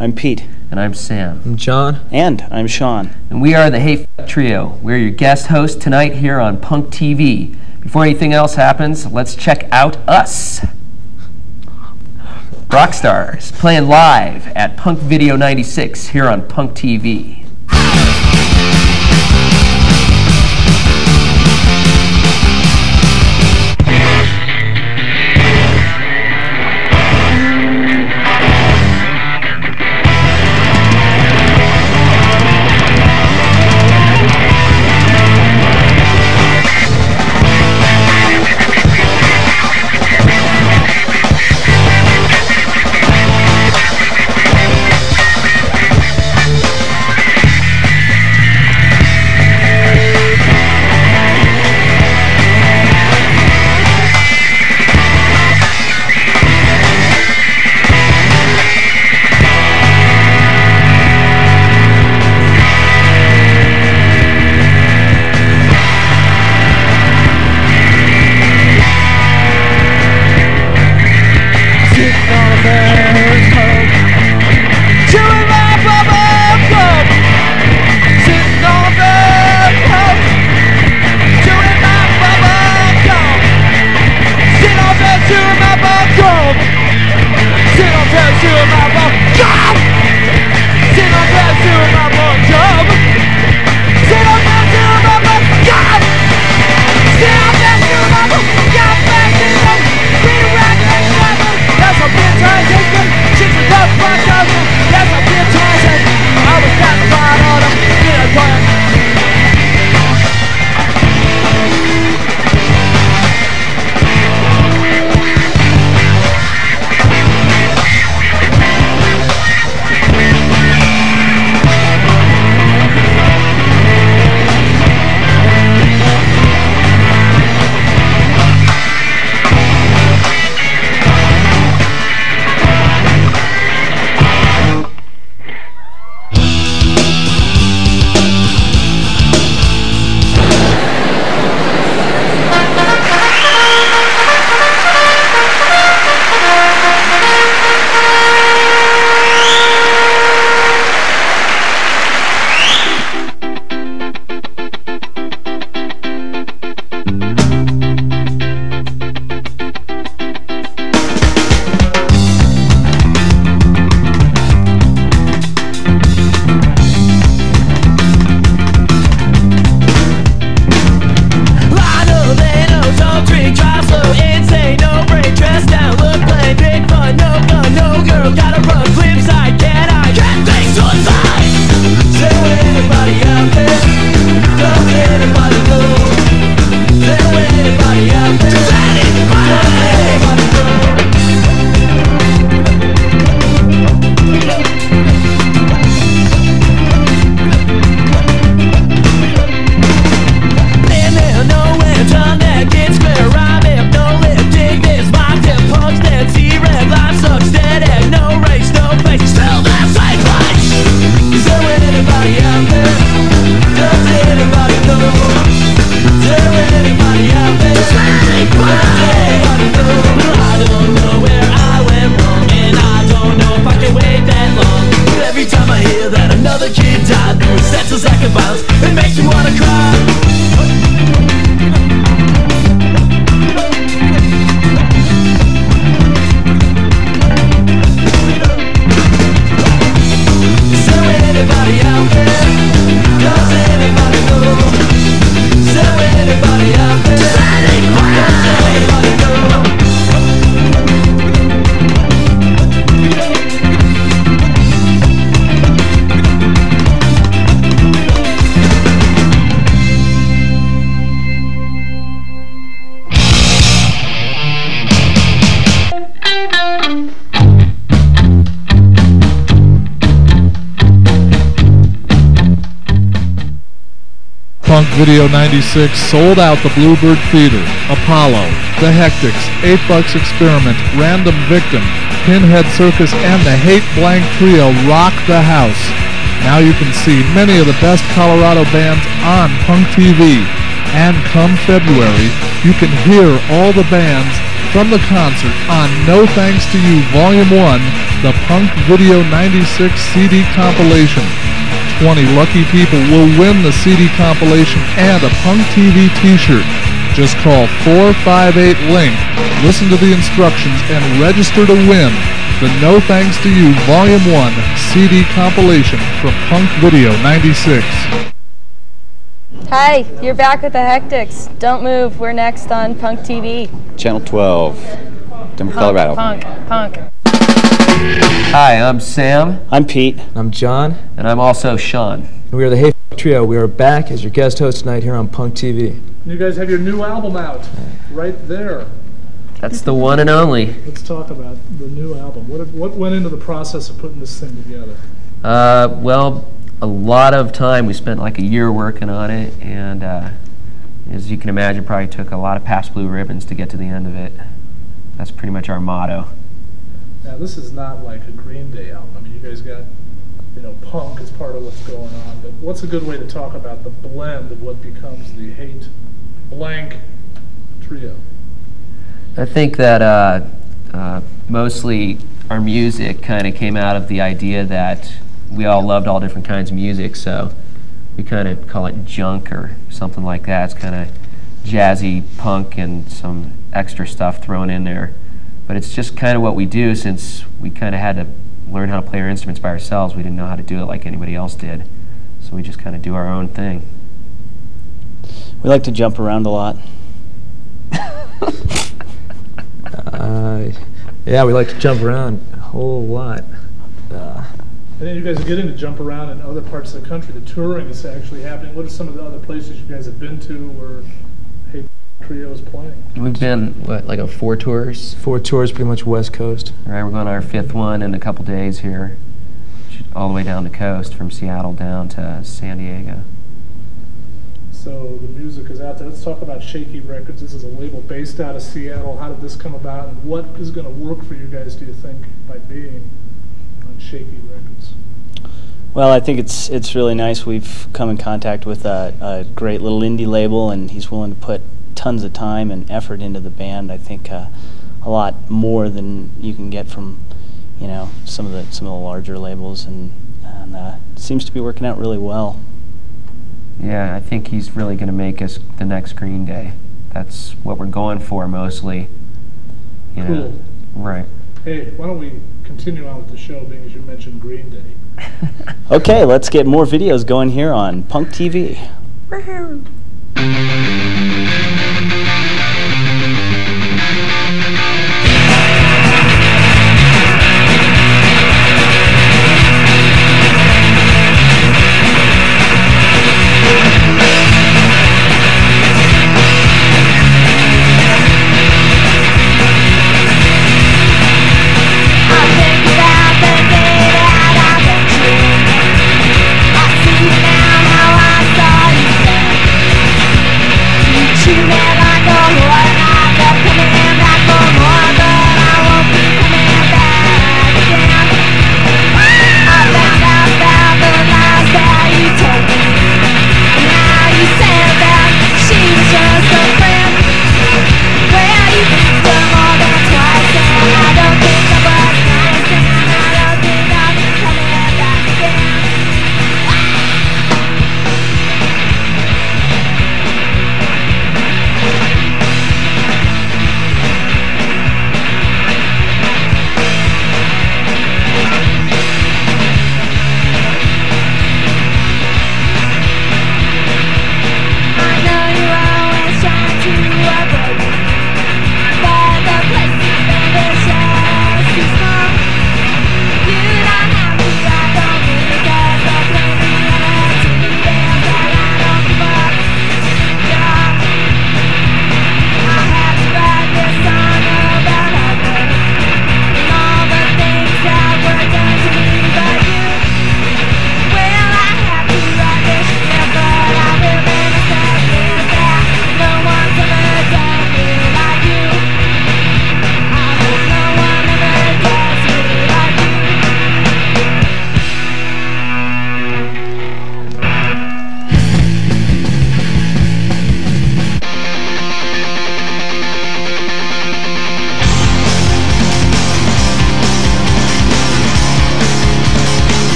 Hi, I'm Pete. And I'm Sam. I'm John. And I'm Sean. And we are the Hate F Trio. We're your guest host tonight here on Punk TV. Before anything else happens, let's check out us. Rockstars playing live at Punk Video 96 here on Punk TV. Video 96 sold out the Bluebird Theater, Apollo, The Hectics, 8 Bucks Experiment, Random Victim, Pinhead Circus, and the Hate Blank Trio rock the house. Now you can see many of the best Colorado bands on Punk TV. And come February, you can hear all the bands from the concert on No Thanks to You Volume 1, the Punk Video 96 CD compilation. 20 lucky people will win the CD compilation and a Punk TV t-shirt. Just call 458-LINK, listen to the instructions, and register to win the No Thanks to You Volume 1 CD compilation from Punk Video 96. Hi, you're back with the Hectics. Don't move, we're next on Punk TV. Channel 12, Denver, Punk, Colorado. Punk, punk. Hi, I'm Sam, I'm Pete. I'm John, and I'm also Sean. and we are the Hate F- Trio. We are back as your guest host tonight here on Punk TV. You guys have your new album out right there. That's the one and only. Let's talk about the new album. What, what went into the process of putting this thing together? Uh, well, a lot of time. We spent like a year working on it, and uh, as you can imagine, probably took a lot of Pabst Blue Ribbons to get to the end of it. That's pretty much our motto. Now, this is not like a Green Day album. I mean, you guys got, you know, punk as part of what's going on. But what's a good way to talk about the blend of what becomes the Hate Blank Trio? I think that uh, uh, mostly our music kind of came out of the idea that we all loved all different kinds of music, so we kind of call it junk or something like that. It's kind of jazzy punk and some extra stuff thrown in there. But it's just kind of what we do since we kind of had to learn how to play our instruments by ourselves. We didn't know how to do it like anybody else did. So we just kind of do our own thing. We like to jump around a lot. Uh, yeah, we like to jump around a whole lot. Uh, And then you guys are getting to jump around in other parts of the country. The touring is actually happening. What are some of the other places you guys have been to where Hate Trio is playing? We've been, what, like a four tours? four tours, pretty much West Coast. All right, we're going on our fifth one in a couple days here, all the way down the coast from Seattle down to San Diego. So the music is out there. Let's talk about Shaky Records. This is a label based out of Seattle. How did this come about, and what is going to work for you guys? Do you think by being on Shaky Records? Well, I think it's it's really nice. We've come in contact with a, a great little indie label, and he's willing to put tons of time and effort into the band. I think uh, a lot more than you can get from, you know, some of the some of the larger labels, and and uh, it seems to be working out really well. Yeah, I think he's really going to make us the next Green Day. That's what we're going for mostly. You know. Cool. Right. Hey, why don't we continue on with the show, being as you mentioned Green Day? Okay, let's get more videos going here on Punk TV.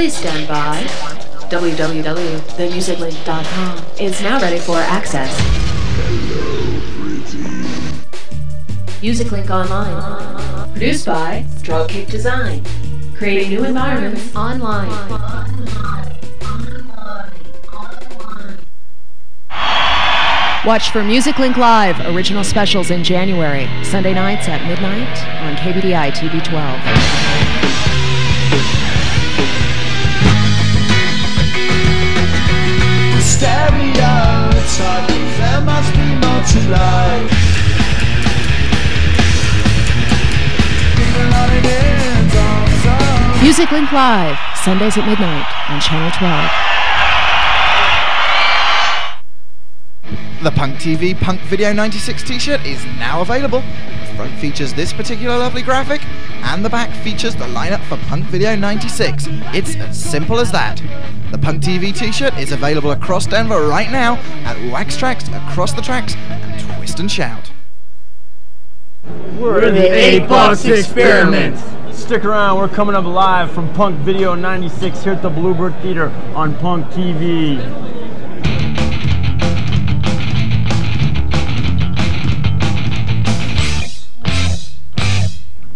Please stand by. www.themusiclink.com is now ready for access. MusicLink Online. Produced by Dropkick Design. Creating new environments online. Watch for Music Link Live original specials in January, Sunday nights at midnight on KBDI TV 12. Stereotypes, there must be more to life. People running in songs. Music Link Live, Sundays at midnight on Channel 12. The Punk TV Punk Video 96 t-shirt is now available. The front features this particular lovely graphic, and the back features the lineup for Punk Video 96. It's as simple as that. The Punk TV t-shirt is available across Denver right now at Wax Tracks, Across the Tracks, and Twist and Shout. We're the 8 Bucks Experiment. Stick around, we're coming up live from Punk Video 96 here at the Bluebird Theater on Punk TV.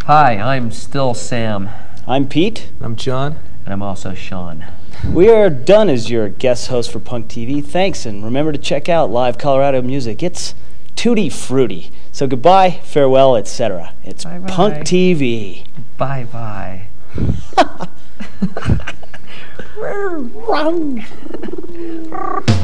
Hi, I'm still Sam. I'm Pete. I'm John. And I'm also Sean. We are done as your guest host for Punk TV. Thanks, and remember to check out live Colorado music. It's tutti frutti. So goodbye, farewell, etc. It's Bye-bye. Punk TV. Bye bye. Wrong.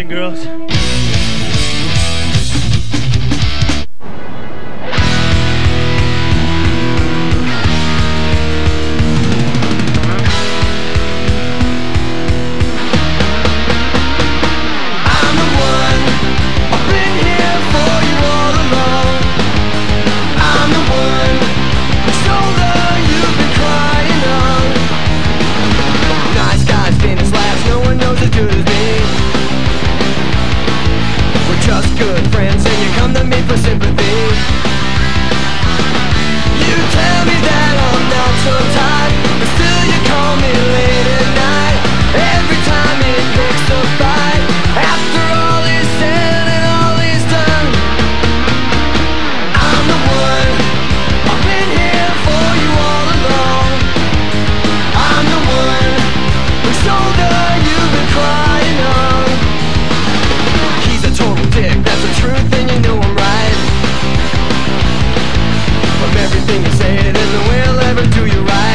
and girls. Everything you say, there's no way I'll ever do you right.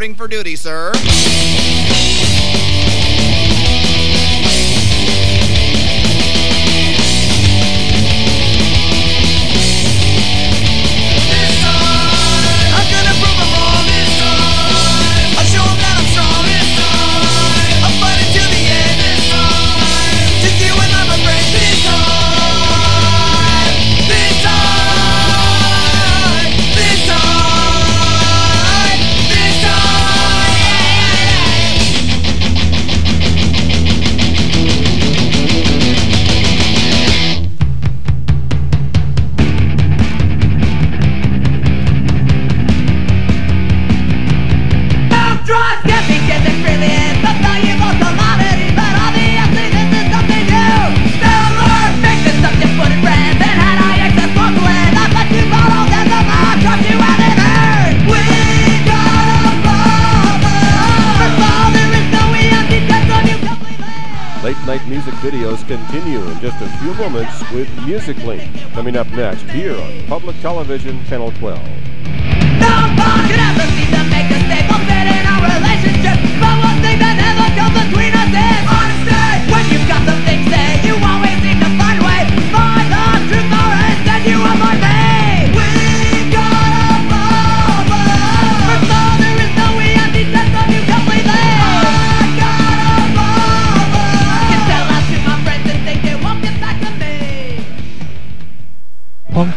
Reporting for duty, sir. Here on Public Television Channel 12.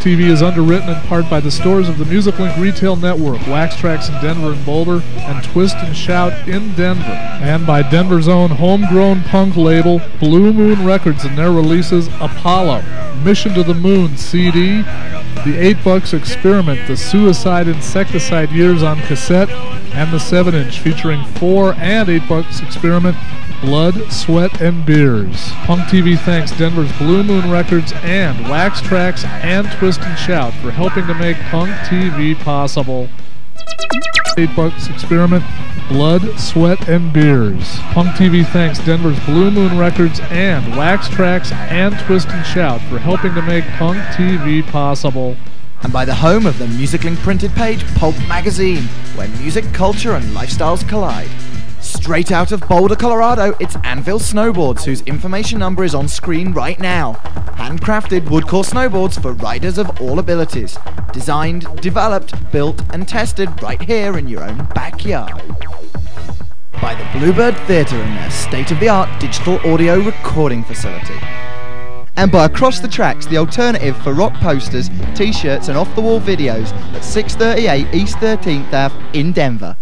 TV is underwritten in part by the stores of the Music Link Retail Network, Wax Tracks in Denver and Boulder, and Twist and Shout in Denver. And by Denver's own homegrown punk label, Blue Moon Records, and their releases Apollo, Mission to the Moon CD, The 8 Bucks Experiment, The Suicide Insecticide Years on cassette, and the 7 inch featuring 4 and 8 Bucks Experiment Blood, Sweat, and Beers. Punk TV thanks Denver's Blue Moon Records and Wax Tracks and Twist and Shout for helping to make Punk TV possible. 8 Bucks Experiment, Blood, Sweat, and Beers. Punk TV thanks Denver's Blue Moon Records and Wax Tracks and Twist and Shout for helping to make Punk TV possible. And by the home of the Music Link printed page, Pulp Magazine, where music, culture, and lifestyles collide. Straight out of Boulder, Colorado, it's Anvil Snowboards, whose information number is on screen right now. Handcrafted woodcore snowboards for riders of all abilities. Designed, developed, built, and tested right here in your own backyard. By the Bluebird Theatre and their state of the art digital audio recording facility. And by Across the Tracks, the alternative for rock posters, t shirts, and off the wall videos at 638 East 13th Ave in Denver.